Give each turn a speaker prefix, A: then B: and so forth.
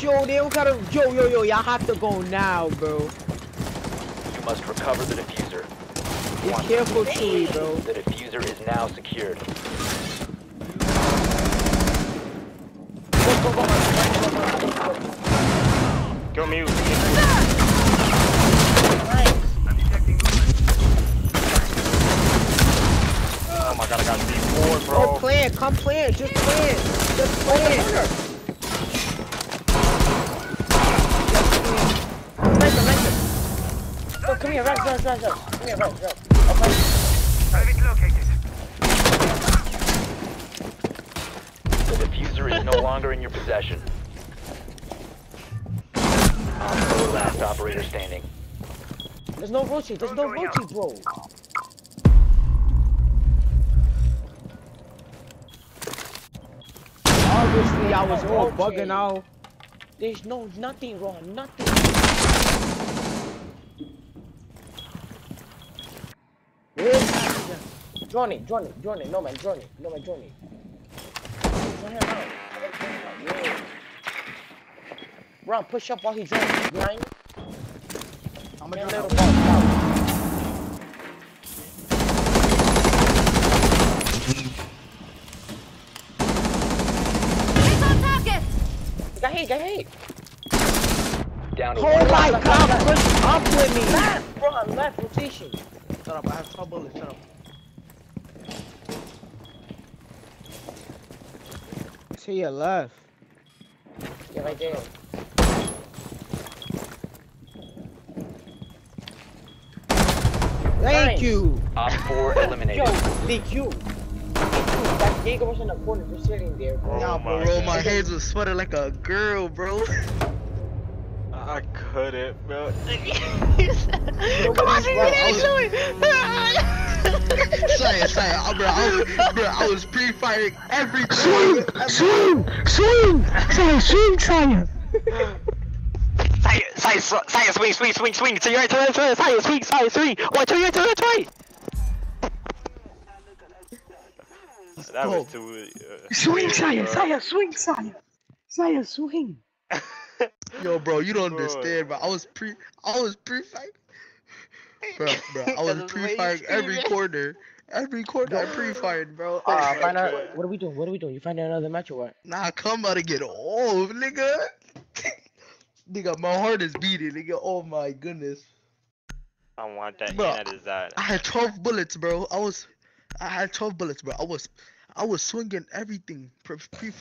A: Yo, they don't gotta. Yo, yo, yo, y'all have to go now, bro.
B: You must recover the defuser.
A: Be
B: One.
A: careful, Chewie, bro.
B: The defuser is now secured.
C: Go mute. Oh my god, I got C4, bro.
A: Oh, play. Come play it. Just play it. Just play
D: come here, Rex, Rex, Rex, Rex. Come here, Rex, Rex. Okay.
B: The defuser is no longer in your possession. Op last operator standing.
D: There's no rotate, there's no rotate, bro.
A: Obviously, I was all bugging out.
D: There's no nothing wrong, nothing. Johnny, Johnny, Johnny, no man, Johnny, no man, Johnny. Join him. Yeah. Ron, push up while he joins. Behind.
E: I'm
D: Man,
E: gonna
D: little
E: drop
D: ball, out.
F: It's on target!
D: Got hit, got hit.
B: Down to
A: Oh
B: one.
A: my god, push up with me.
D: Left, bro, left rotation.
E: Shut up, I have 12 bullets, shut up.
A: To your left.
D: Yeah, right there.
A: Thank
D: Nice.
A: you.
B: Op four eliminated.
D: Yo, Leak you. That Jaeger was in the corner just sitting there, bro.
C: Oh
E: Nah,
C: my
E: bro,
C: God.
E: my hands was sweating like a girl, bro.
C: I couldn't, bro.
D: Come on,
E: Sorry, sorry, uh, bro, I bro, I was pre-firing every
A: Swing, swing, swing, swing, swing, try
C: Say, say, say, swing, swing, swing, swing. To your right, to your right, to your right, say, swing, say, swing. One, to your right, to your right, to your right. That was
E: go.
C: too. Uh,
A: Swing,
C: weird,
A: Saya,
C: bro.
A: Saya, swing, Saya. Saya, swing.
E: Yo, bro, you don't
C: Bro.
E: understand, bro. I was pre, I was pre-firing. Bro, bro, I was
C: That's the way you
E: pre-firing every
C: scream it.
E: corner. Every corner I pre-fired, bro.
D: Uh, find out. What are we doing? What are we doing? You find out another match or what?
E: Nah, come out to get old, nigga. nigga, my heart is beating, nigga. Oh my goodness.
C: I want that.
E: Bro,
C: That is that.
E: I had 12 bullets, bro. I was, I had 12 bullets, bro. I was, I was swinging everything. Pre, pre